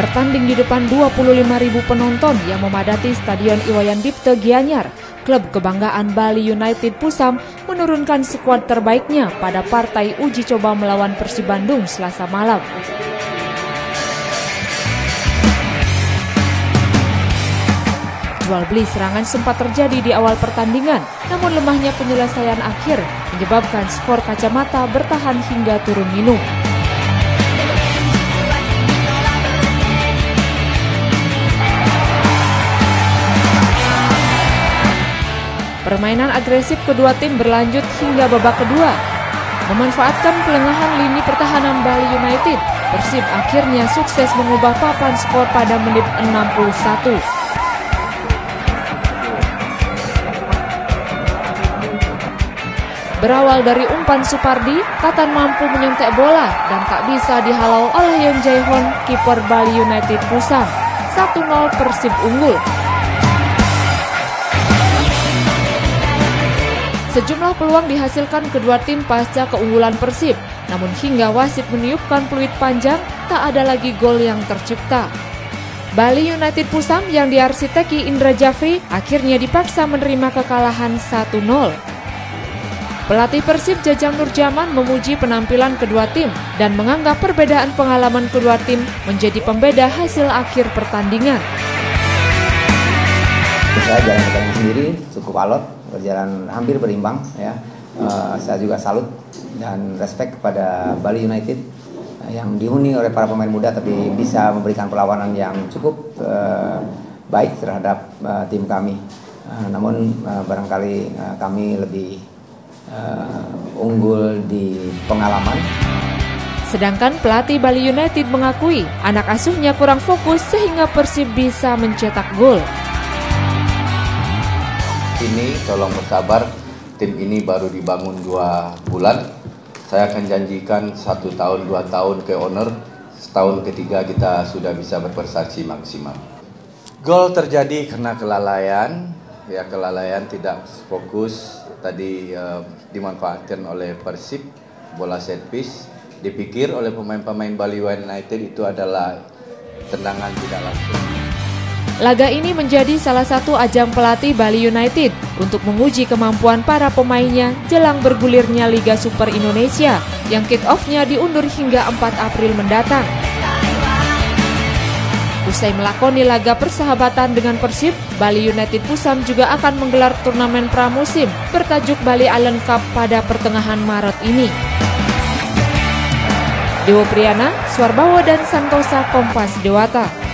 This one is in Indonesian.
bertanding di depan 25.000 penonton yang memadati Stadion Iwayan Dipte Gianyar. Klub kebanggaan Bali United Pusam menurunkan skuad terbaiknya pada partai uji coba melawan Persib Bandung Selasa malam. Jual beli serangan sempat terjadi di awal pertandingan, namun lemahnya penyelesaian akhir menyebabkan skor kacamata bertahan hingga turun minum. Permainan agresif kedua tim berlanjut hingga babak kedua. Memanfaatkan pelengahan lini pertahanan Bali United, Persib akhirnya sukses mengubah papan skor pada menit 61. Berawal dari umpan Supardi, Tatan mampu menyontek bola dan tak bisa dihalau oleh Yon Jae-hon, kiper Bali United Pusam. 1-0 Persib unggul. Sejumlah peluang dihasilkan kedua tim pasca keunggulan Persib, namun hingga wasit meniupkan peluit panjang, tak ada lagi gol yang tercipta. Bali United Pusam yang diarsiteki Indra Jafri akhirnya dipaksa menerima kekalahan 1-0. Pelatih Persib Jajang Nurjaman memuji penampilan kedua tim dan menganggap perbedaan pengalaman kedua tim menjadi pembeda hasil akhir pertandingan. Saya jalan pertandingan sendiri cukup alot, berjalan hampir berimbang ya. Uh, saya juga salut dan respect kepada Bali United yang dihuni oleh para pemain muda tapi bisa memberikan perlawanan yang cukup uh, baik terhadap uh, tim kami. Uh, namun uh, barangkali uh, kami lebih uh, unggul di pengalaman. Sedangkan pelatih Bali United mengakui anak asuhnya kurang fokus sehingga Persib bisa mencetak gol ini tolong bersabar. Tim ini baru dibangun dua bulan. Saya akan janjikan satu tahun dua tahun ke owner. Setahun ketiga kita sudah bisa berprestasi maksimal. Gol terjadi karena kelalaian. Ya kelalaian tidak fokus. Tadi uh, dimanfaatkan oleh Persib bola set piece. Dipikir oleh pemain-pemain Bali United itu adalah tendangan tidak langsung Laga ini menjadi salah satu ajang pelatih Bali United untuk menguji kemampuan para pemainnya jelang bergulirnya Liga Super Indonesia yang kick-off-nya diundur hingga 4 April mendatang. Usai melakoni laga persahabatan dengan Persib, Bali United Pusam juga akan menggelar turnamen pramusim bertajuk Bali Island Cup pada pertengahan Maret ini. Dewo Priyana, Suarbawa dan Santosa Kompas Dewata.